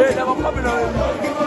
Yeah, they were coming.